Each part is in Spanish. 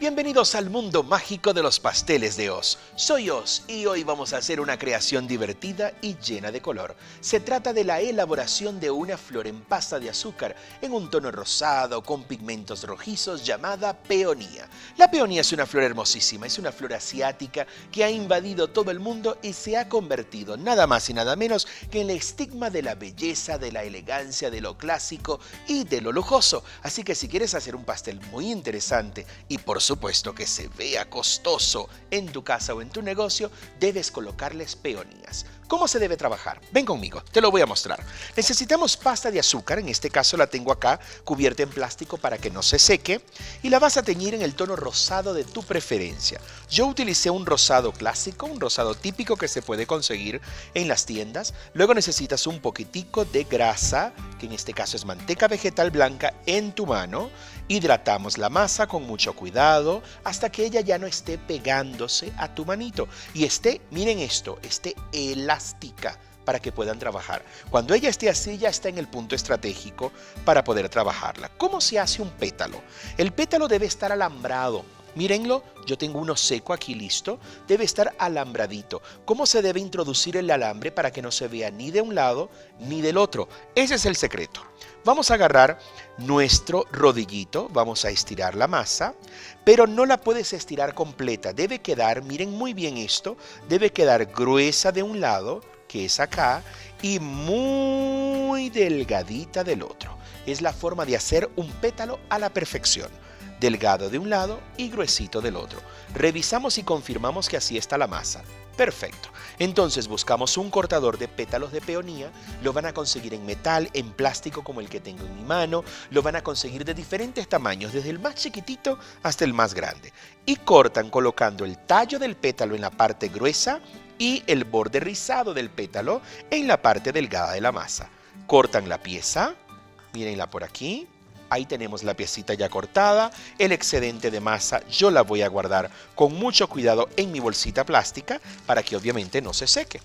Bienvenidos al mundo mágico de los pasteles de Oz. Soy Oz y hoy vamos a hacer una creación divertida y llena de color. Se trata de la elaboración de una flor en pasta de azúcar en un tono rosado con pigmentos rojizos llamada peonía. La peonía es una flor hermosísima, es una flor asiática que ha invadido todo el mundo y se ha convertido nada más y nada menos que en el estigma de la belleza, de la elegancia, de lo clásico y de lo lujoso. Así que si quieres hacer un pastel muy interesante y por supuesto que se vea costoso en tu casa o en tu negocio, debes colocarles peonías. ¿Cómo se debe trabajar? Ven conmigo, te lo voy a mostrar. Necesitamos pasta de azúcar, en este caso la tengo acá cubierta en plástico para que no se seque y la vas a teñir en el tono rosado de tu preferencia. Yo utilicé un rosado clásico, un rosado típico que se puede conseguir en las tiendas. Luego necesitas un poquitico de grasa, que en este caso es manteca vegetal blanca, en tu mano. Hidratamos la masa con mucho cuidado hasta que ella ya no esté pegándose a tu manito y esté, miren esto, esté elástica para que puedan trabajar. Cuando ella esté así, ya está en el punto estratégico para poder trabajarla. ¿Cómo se hace un pétalo? El pétalo debe estar alambrado. Mírenlo, yo tengo uno seco aquí listo, debe estar alambradito. ¿Cómo se debe introducir el alambre para que no se vea ni de un lado ni del otro? Ese es el secreto. Vamos a agarrar nuestro rodillito, vamos a estirar la masa, pero no la puedes estirar completa, debe quedar, miren muy bien esto, debe quedar gruesa de un lado, que es acá, y muy delgadita del otro. Es la forma de hacer un pétalo a la perfección delgado de un lado y gruesito del otro. Revisamos y confirmamos que así está la masa. Perfecto. Entonces buscamos un cortador de pétalos de peonía, lo van a conseguir en metal, en plástico como el que tengo en mi mano, lo van a conseguir de diferentes tamaños, desde el más chiquitito hasta el más grande. Y cortan colocando el tallo del pétalo en la parte gruesa y el borde rizado del pétalo en la parte delgada de la masa. Cortan la pieza, mírenla por aquí, Ahí tenemos la piecita ya cortada, el excedente de masa yo la voy a guardar con mucho cuidado en mi bolsita plástica para que obviamente no se seque.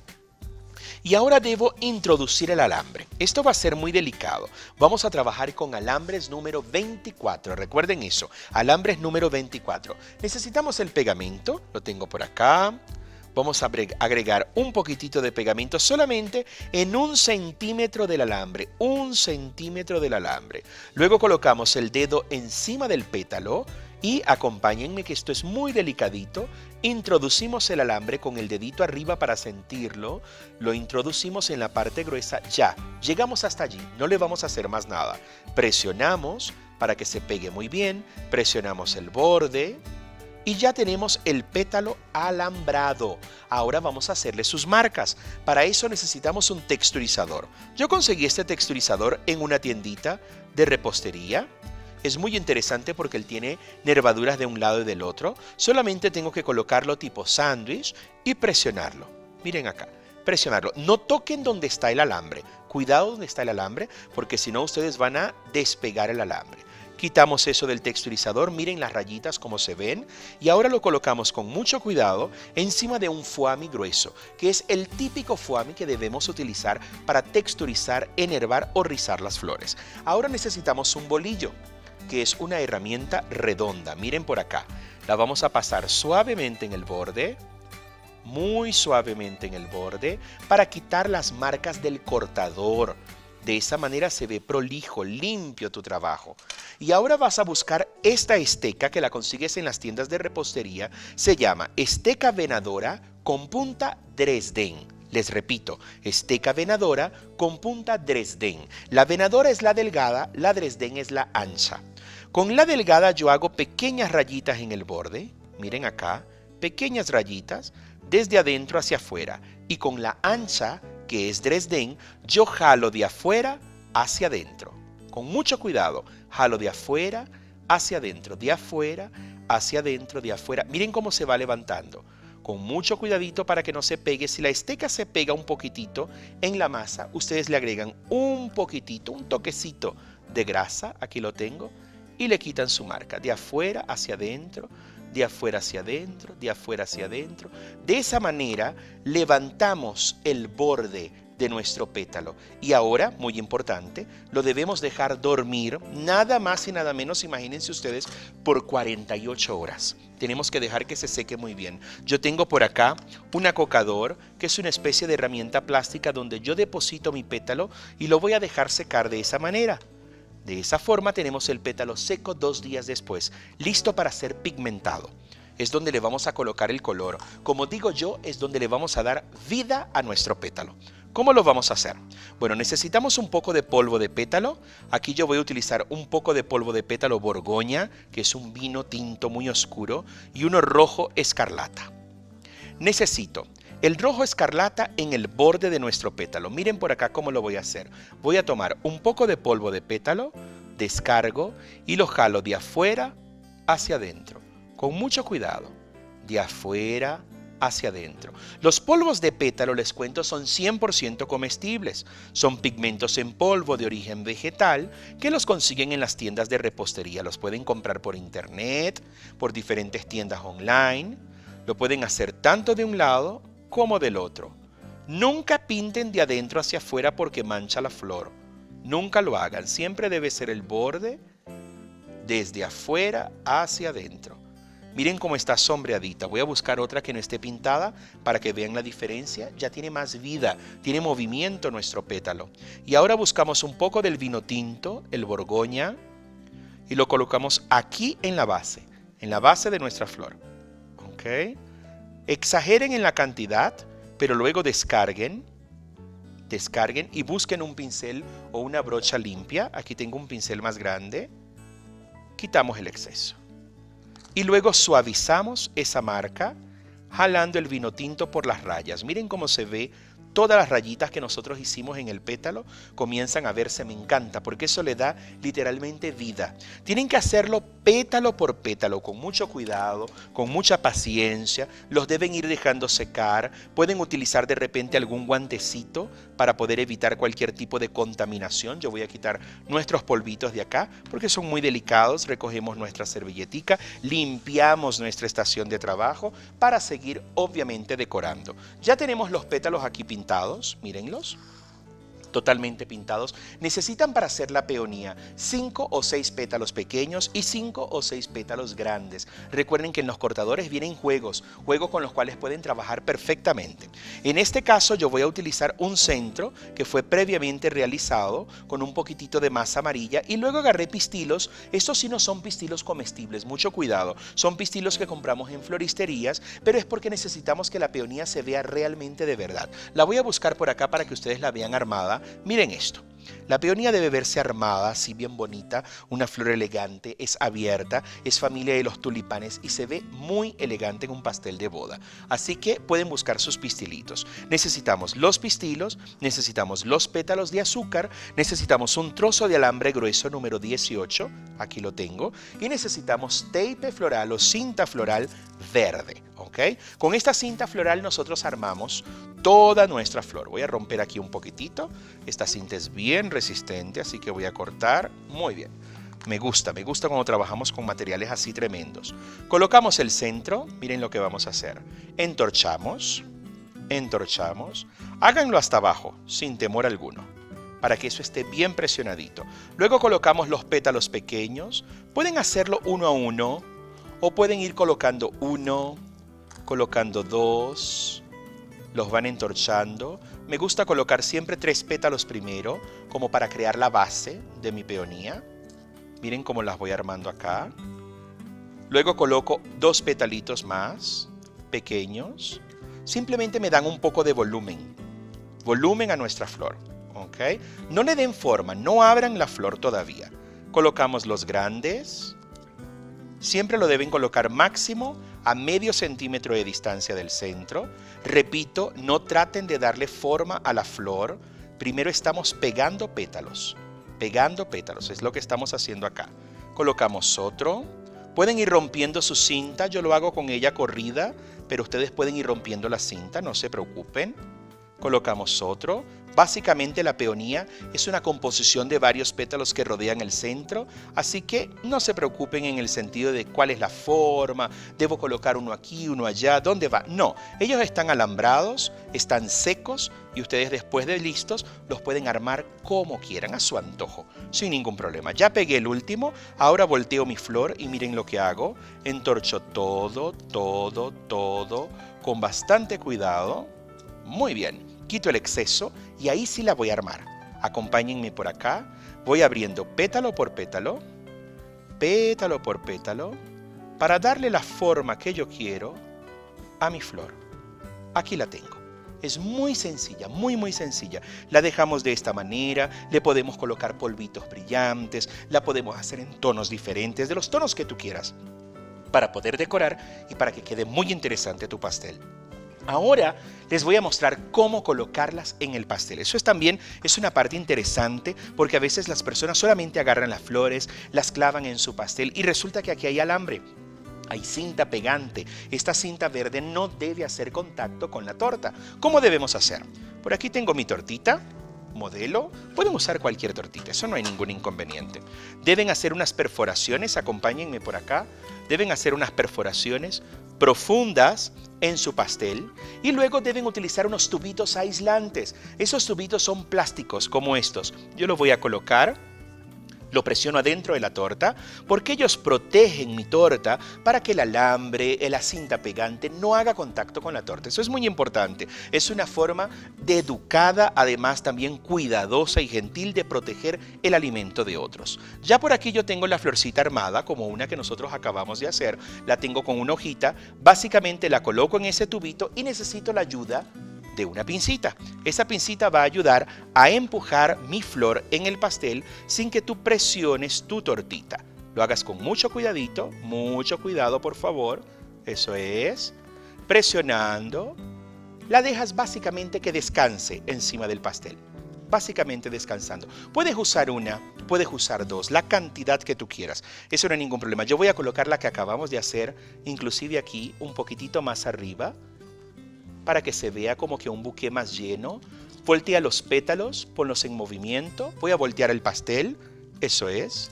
Y ahora debo introducir el alambre. Esto va a ser muy delicado. Vamos a trabajar con alambres número 24. Recuerden eso, alambres número 24. Necesitamos el pegamento, lo tengo por acá vamos a agregar un poquitito de pegamento solamente en un centímetro del alambre, un centímetro del alambre. Luego colocamos el dedo encima del pétalo y acompáñenme que esto es muy delicadito. Introducimos el alambre con el dedito arriba para sentirlo. Lo introducimos en la parte gruesa. Ya, llegamos hasta allí. No le vamos a hacer más nada. Presionamos para que se pegue muy bien. Presionamos el borde y ya tenemos el pétalo alambrado. Ahora vamos a hacerle sus marcas. Para eso necesitamos un texturizador. Yo conseguí este texturizador en una tiendita de repostería. Es muy interesante porque él tiene nervaduras de un lado y del otro. Solamente tengo que colocarlo tipo sándwich y presionarlo. Miren acá, presionarlo. No toquen donde está el alambre. Cuidado donde está el alambre porque si no ustedes van a despegar el alambre. Quitamos eso del texturizador, miren las rayitas como se ven y ahora lo colocamos con mucho cuidado encima de un foami grueso, que es el típico foami que debemos utilizar para texturizar, enervar o rizar las flores. Ahora necesitamos un bolillo, que es una herramienta redonda, miren por acá. La vamos a pasar suavemente en el borde, muy suavemente en el borde, para quitar las marcas del cortador de esa manera se ve prolijo, limpio tu trabajo. Y ahora vas a buscar esta esteca que la consigues en las tiendas de repostería. Se llama esteca venadora con punta Dresden. Les repito, esteca venadora con punta Dresden. La venadora es la delgada, la Dresden es la ancha. Con la delgada yo hago pequeñas rayitas en el borde. Miren acá, pequeñas rayitas desde adentro hacia afuera. Y con la ancha que es Dresden, yo jalo de afuera hacia adentro. Con mucho cuidado, jalo de afuera hacia adentro, de afuera hacia adentro, de afuera. Miren cómo se va levantando. Con mucho cuidadito para que no se pegue. Si la esteca se pega un poquitito en la masa, ustedes le agregan un poquitito, un toquecito de grasa, aquí lo tengo, y le quitan su marca, de afuera hacia adentro, de afuera hacia adentro, de afuera hacia adentro. De esa manera levantamos el borde de nuestro pétalo. Y ahora, muy importante, lo debemos dejar dormir nada más y nada menos, imagínense ustedes, por 48 horas. Tenemos que dejar que se seque muy bien. Yo tengo por acá un acocador, que es una especie de herramienta plástica donde yo deposito mi pétalo y lo voy a dejar secar de esa manera. De esa forma tenemos el pétalo seco dos días después, listo para ser pigmentado es donde le vamos a colocar el color. Como digo yo, es donde le vamos a dar vida a nuestro pétalo. ¿Cómo lo vamos a hacer? Bueno, necesitamos un poco de polvo de pétalo. Aquí yo voy a utilizar un poco de polvo de pétalo Borgoña, que es un vino tinto muy oscuro, y uno rojo escarlata. Necesito el rojo escarlata en el borde de nuestro pétalo. Miren por acá cómo lo voy a hacer. Voy a tomar un poco de polvo de pétalo, descargo y lo jalo de afuera hacia adentro con mucho cuidado, de afuera hacia adentro. Los polvos de pétalo, les cuento, son 100% comestibles. Son pigmentos en polvo de origen vegetal que los consiguen en las tiendas de repostería. Los pueden comprar por internet, por diferentes tiendas online. Lo pueden hacer tanto de un lado como del otro. Nunca pinten de adentro hacia afuera porque mancha la flor. Nunca lo hagan. Siempre debe ser el borde desde afuera hacia adentro. Miren cómo está sombreadita. Voy a buscar otra que no esté pintada para que vean la diferencia. Ya tiene más vida, tiene movimiento nuestro pétalo. Y ahora buscamos un poco del vino tinto, el borgoña, y lo colocamos aquí en la base, en la base de nuestra flor. ¿Ok? Exageren en la cantidad, pero luego descarguen. Descarguen y busquen un pincel o una brocha limpia. Aquí tengo un pincel más grande. Quitamos el exceso y luego suavizamos esa marca jalando el vino tinto por las rayas. Miren cómo se ve todas las rayitas que nosotros hicimos en el pétalo comienzan a verse, me encanta, porque eso le da literalmente vida. Tienen que hacerlo pétalo por pétalo, con mucho cuidado, con mucha paciencia, los deben ir dejando secar, pueden utilizar de repente algún guantecito para poder evitar cualquier tipo de contaminación. Yo voy a quitar nuestros polvitos de acá porque son muy delicados, recogemos nuestra servilletica, limpiamos nuestra estación de trabajo para seguir obviamente decorando. Ya tenemos los pétalos aquí pintados mírenlos, totalmente pintados, necesitan para hacer la peonía cinco o seis pétalos pequeños y cinco o seis pétalos grandes. Recuerden que en los cortadores vienen juegos, juegos con los cuales pueden trabajar perfectamente. En este caso yo voy a utilizar un centro que fue previamente realizado con un poquitito de masa amarilla y luego agarré pistilos. Estos sí no son pistilos comestibles, mucho cuidado. Son pistilos que compramos en floristerías, pero es porque necesitamos que la peonía se vea realmente de verdad. La voy a buscar por acá para que ustedes la vean armada Miren esto. La peonía debe verse armada, así bien bonita, una flor elegante, es abierta, es familia de los tulipanes y se ve muy elegante en un pastel de boda. Así que pueden buscar sus pistilitos. Necesitamos los pistilos, necesitamos los pétalos de azúcar, necesitamos un trozo de alambre grueso número 18, aquí lo tengo, y necesitamos tape floral o cinta floral verde. ¿ok? Con esta cinta floral nosotros armamos toda nuestra flor. Voy a romper aquí un poquitito. Esta cinta es bien resistente, así que voy a cortar. Muy bien. Me gusta, me gusta cuando trabajamos con materiales así tremendos. Colocamos el centro, miren lo que vamos a hacer. Entorchamos, entorchamos. Háganlo hasta abajo, sin temor alguno, para que eso esté bien presionadito. Luego colocamos los pétalos pequeños. Pueden hacerlo uno a uno o pueden ir colocando uno, colocando dos, los van entorchando. Me gusta colocar siempre tres pétalos primero, como para crear la base de mi peonía. Miren cómo las voy armando acá. Luego coloco dos petalitos más, pequeños. Simplemente me dan un poco de volumen. Volumen a nuestra flor. ¿ok? No le den forma, no abran la flor todavía. Colocamos los grandes. Siempre lo deben colocar máximo a medio centímetro de distancia del centro. Repito, no traten de darle forma a la flor. Primero estamos pegando pétalos. Pegando pétalos, es lo que estamos haciendo acá. Colocamos otro. Pueden ir rompiendo su cinta, yo lo hago con ella corrida, pero ustedes pueden ir rompiendo la cinta, no se preocupen. Colocamos otro, Básicamente la peonía es una composición de varios pétalos que rodean el centro, así que no se preocupen en el sentido de cuál es la forma, debo colocar uno aquí, uno allá, dónde va. No, ellos están alambrados, están secos y ustedes después de listos los pueden armar como quieran, a su antojo, sin ningún problema. Ya pegué el último, ahora volteo mi flor y miren lo que hago. Entorcho todo, todo, todo, con bastante cuidado. Muy bien quito el exceso y ahí sí la voy a armar. Acompáñenme por acá. Voy abriendo pétalo por pétalo, pétalo por pétalo, para darle la forma que yo quiero a mi flor. Aquí la tengo. Es muy sencilla, muy muy sencilla. La dejamos de esta manera, le podemos colocar polvitos brillantes, la podemos hacer en tonos diferentes, de los tonos que tú quieras, para poder decorar y para que quede muy interesante tu pastel. Ahora les voy a mostrar cómo colocarlas en el pastel. Eso es también es una parte interesante porque a veces las personas solamente agarran las flores, las clavan en su pastel y resulta que aquí hay alambre. Hay cinta pegante. Esta cinta verde no debe hacer contacto con la torta. ¿Cómo debemos hacer? Por aquí tengo mi tortita, modelo, pueden usar cualquier tortita, eso no hay ningún inconveniente. Deben hacer unas perforaciones, acompáñenme por acá, deben hacer unas perforaciones profundas en su pastel y luego deben utilizar unos tubitos aislantes. Esos tubitos son plásticos como estos. Yo los voy a colocar lo presiono adentro de la torta porque ellos protegen mi torta para que el alambre, la cinta pegante no haga contacto con la torta. Eso es muy importante. Es una forma de educada, además también cuidadosa y gentil de proteger el alimento de otros. Ya por aquí yo tengo la florcita armada como una que nosotros acabamos de hacer. La tengo con una hojita. Básicamente la coloco en ese tubito y necesito la ayuda de una pincita. Esa pincita va a ayudar a empujar mi flor en el pastel sin que tú presiones tu tortita. Lo hagas con mucho cuidadito, mucho cuidado por favor. Eso es. Presionando. La dejas básicamente que descanse encima del pastel. Básicamente descansando. Puedes usar una, puedes usar dos, la cantidad que tú quieras. Eso no hay ningún problema. Yo voy a colocar la que acabamos de hacer, inclusive aquí, un poquitito más arriba para que se vea como que un buque más lleno. Voltea los pétalos, ponlos en movimiento. Voy a voltear el pastel. Eso es.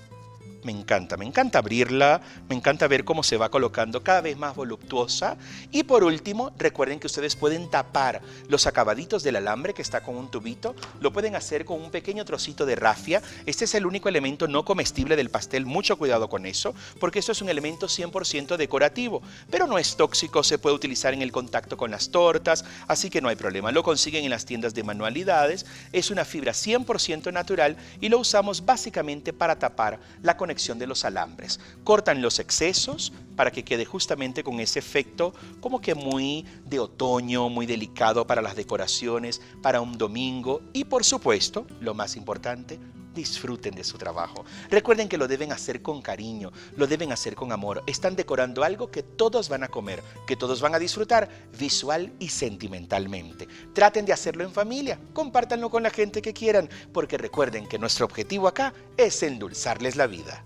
Me encanta, me encanta abrirla, me encanta ver cómo se va colocando cada vez más voluptuosa. Y por último, recuerden que ustedes pueden tapar los acabaditos del alambre que está con un tubito, lo pueden hacer con un pequeño trocito de rafia. Este es el único elemento no comestible del pastel, mucho cuidado con eso, porque esto es un elemento 100% decorativo, pero no es tóxico, se puede utilizar en el contacto con las tortas, así que no hay problema. Lo consiguen en las tiendas de manualidades, es una fibra 100% natural y lo usamos básicamente para tapar la de los alambres. Cortan los excesos para que quede justamente con ese efecto como que muy de otoño, muy delicado para las decoraciones, para un domingo y por supuesto, lo más importante, disfruten de su trabajo. Recuerden que lo deben hacer con cariño, lo deben hacer con amor. Están decorando algo que todos van a comer, que todos van a disfrutar visual y sentimentalmente. Traten de hacerlo en familia, compártanlo con la gente que quieran, porque recuerden que nuestro objetivo acá es endulzarles la vida.